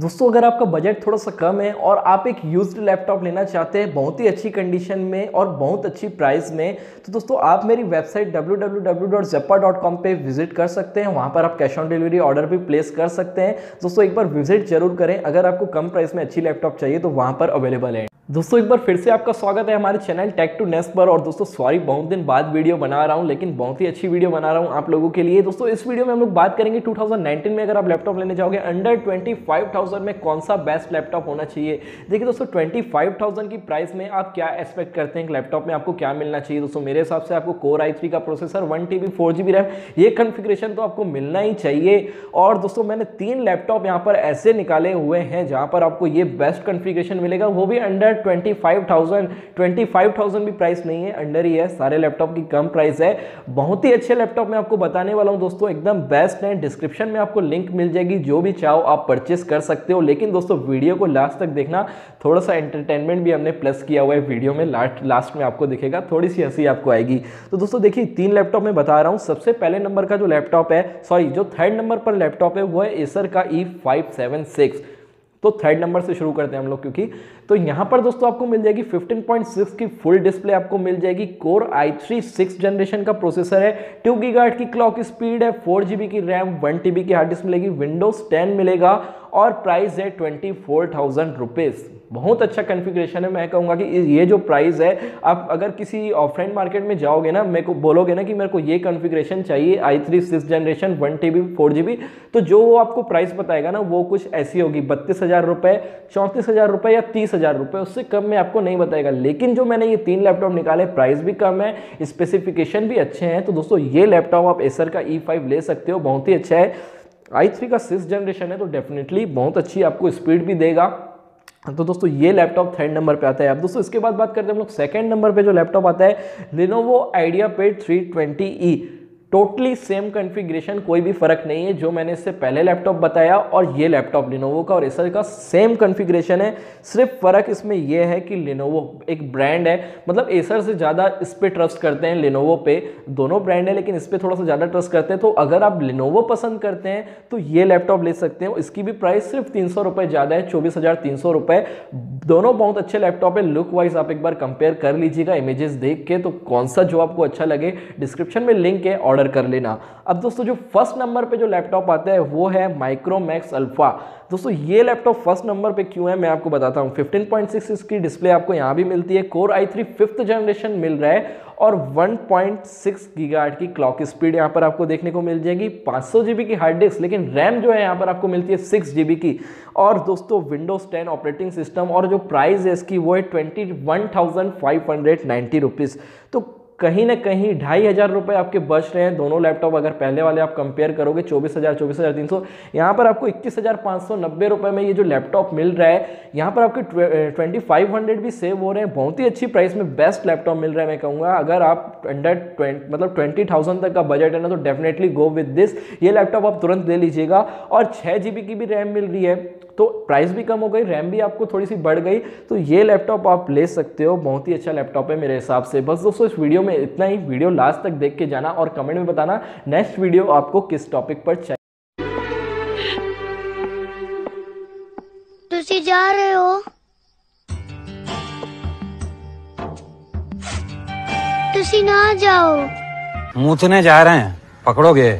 दोस्तों, अगर आपका बजट थोड़ा सा कम है और आप एक यूज्ड लैपटॉप लेना चाहते हैं बहुत ही अच्छी कंडीशन में और बहुत अच्छी प्राइस में तो दोस्तों, आप मेरी वेबसाइट www.zepa.com पे विज़िट कर सकते हैं। वहाँ पर आप कैश ऑन डिलीवरी ऑर्डर भी प्लेस कर सकते हैं। दोस्तों, एक बार विज़िट ज़रूर करें। अगर आपको कम प्राइस में अच्छी लैपटॉप चाहिए तो वहाँ पर अवेलेबल है। दोस्तों एक बार फिर से आपका स्वागत है हमारे चैनल टेक टू नेस्ट पर। और दोस्तों सॉरी बहुत दिन बाद वीडियो बना रहा हूँ लेकिन बहुत ही अच्छी वीडियो बना रहा हूँ आप लोगों के लिए। दोस्तों इस वीडियो में हम लोग बात करेंगे 2019 में अगर आप लैपटॉप लेने जाओगे अंडर 25,000 में कौन सा बेस्ट लैपटॉप होना चाहिए। देखिए दोस्तों 25,000 की प्राइस में आप क्या एक्सपेक्ट करते हैं लैपटॉप में? आपको क्या मिलना चाहिए? दोस्तों मेरे हिसाब से आपको कोर आई का processor one T B RAM ये कन्फिग्रेशन तो आपको मिलना ही चाहिए। और दोस्तों मैंने तीन लैपटॉप यहाँ पर ऐसे निकाले हुए हैं जहाँ पर आपको ये बेस्ट कन्फिग्रेशन मिलेगा। वो भी under twenty five thousand twenty five thousand भी प्राइस नहीं है अंडर ही है, सारे लैपटॉप की कम प्राइस है। बहुत ही अच्छे लैपटॉप मैं आपको बताने वाला हूँ दोस्तों, एकदम बेस्ट है। डिस्क्रिप्शन में आपको लिंक मिल जाएगी, जो भी चाहो आप परचेस कर सकते हो। लेकिन दोस्तों वीडियो को लास्ट तक देखना, थोड़ा सा एंटरटेनमेंट भी हमने प्लस किया हुआ है वीडियो में लास्ट लास्ट में आपको दिखेगा, थोड़ी सी हँसी आपको आएगी। तो दोस्तों, देखिए, तीन लैपटॉप में बता रहा हूँ। सबसे पहले नंबर का जो लैपटॉप है सॉरी जो थर्ड नंबर पर लैपटॉप है, वो है एसर का ई फाइव सेवन सिक्स तो थर्ड नंबर से शुरू करते हैं हम लोग, क्योंकि तो यहाँ पर दोस्तों आपको मिल जाएगी 15.6 की फुल डिस्प्ले आपको मिल जाएगी। Core i three six generation का प्रोसेसर है टू की की क्लॉक स्पीड है फोर जीबी की रैम वन टीबी की हार्ड डिस्क मिलेगी विंडोज़ टेन मिलेगा और प्राइस है ट्वेंटी फोर थाउज़ेंड रुपीज़ बहुत अच्छा कन्फिग्रेशन है। मैं कहूँगा कि ये जो प्राइस है, आप अगर किसी ऑफलाइन मार्केट में जाओगे ना, मेरे को बोलोगे ना कि मेरे को ये कन्फिग्रेशन चाहिए i three six generation one T B four G B तो जो वो आपको प्राइस बताएगा ना, वो कुछ ऐसी होगी। बत्तीस हज़ार रुपये चौंतीस हज़ार रुपये या तीस हज़ार रुपये उससे कम में आपको नहीं बताएगा। लेकिन जो मैंने ये तीन लैपटॉप निकाले प्राइस भी कम है स्पेसिफिकेशन भी अच्छे हैं। तो दोस्तों, ये लैपटॉप आप एसर का ई e फाइव ले सकते हो, बहुत ही अच्छा है। आई थ्री का सिक्स जनरेशन है तो डेफिनेटली बहुत अच्छी आपको स्पीड भी देगा। तो दोस्तों, ये लैपटॉप थर्ड नंबर पे आता है। अब दोस्तों, इसके बाद बात करते हैं हम लोग सेकंड नंबर पे जो लैपटॉप आता है Lenovo IdeaPad 320e totally same configuration कोई भी फ़र्क नहीं है, जो मैंने इससे पहले लैपटॉप बताया और ये लैपटॉप लिनोवो का और एसर का सेम कन्फिग्रेशन है। सिर्फ़ फ़र्क इसमें यह है कि लिनोवो एक ब्रांड है। मतलब एसर से ज़्यादा इस पर ट्रस्ट करते हैं लिनोवो पे दोनों ब्रांड है, लेकिन इस पर थोड़ा सा ज़्यादा ट्रस्ट करते हैं। तो अगर आप लिनोवो पसंद करते हैं तो ये लैपटॉप ले सकते हैं। इसकी भी प्राइस सिर्फ़ तीन सौ ज़्यादा है, चौबीस दोनों बहुत अच्छे लैपटॉप है। लुक वाइज आप एक बार कंपेयर कर लीजिएगा इमेजेस देख के तो कौन सा जो आपको अच्छा लगे डिस्क्रिप्शन में लिंक है ऑर्डर ऑर्डर कर लेना। अब दोस्तों, जो फ़र्स्ट नंबर पे जो लैपटॉप आता है, वो है माइक्रोमैक्स अल्फ़ा दोस्तों, ये लैपटॉप फ़र्स्ट नंबर पे क्यों है, मैं आपको बताता हूँ। 15.6 इसकी डिस्प्ले आपको यहाँ भी मिलती है। Core i three fifth generation मिल रहा है और 1.6 गीगाहर्ट्ज की क्लॉक स्पीड यहाँ पर आपको देखने को मिल जाएगी। 500 जीबी की हार्ड डिस्क लेकिन रैम जो है यहाँ पर आपको मिलती है सिक्स की। और दोस्तों विंडोज़ 10 ऑपरेटिंग सिस्टम और जो प्राइस है इसकी, वो है ट्वेंटी तो कहीं ना कहीं ढाई हज़ार रुपये आपके बच रहे हैं। दोनों लैपटॉप अगर पहले वाले आप कंपेयर करोगे, चौबीस हज़ार चौबीस हज़ार तीन सौ, यहाँ पर आपको इक्कीस हज़ार पाँच सौ नब्बे रुपये में ये जो लैपटॉप मिल रहा है, यहाँ पर आपके ट्वेंटी फाइव हंड्रेड भी सेव हो रहे हैं। बहुत ही अच्छी प्राइस में बेस्ट लैपटॉप मिल रहा है, मैं कहूँगा। अगर आप अंडर मतलब ट्वेंटी थाउज़ेंड तक का बजट है ना तो डेफिनेटली गो विद दिस ये लैपटॉप आप तुरंत ले लीजिएगा और छः जी की भी रैम मिल रही है। तो प्राइस भी कम हो गई रैम भी आपको थोड़ी सी बढ़ गई। तो ये लैपटॉप आप ले सकते हो। बहुत ही अच्छा लैपटॉप है मेरे हिसाब से। बस दोस्तों, इस वीडियो में इतना ही वीडियो लास्ट तक देख के जाना और कमेंट में बताना नेक्स्ट वीडियो आपको किस टॉपिक पर चाहिए। तुसी जा रहे हो? तुसी ना जाओ। मुँह जा रहे हैं पकड़ोगे?